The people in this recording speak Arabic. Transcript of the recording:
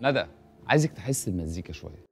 ندى عايزك تحس المزيكا شوية.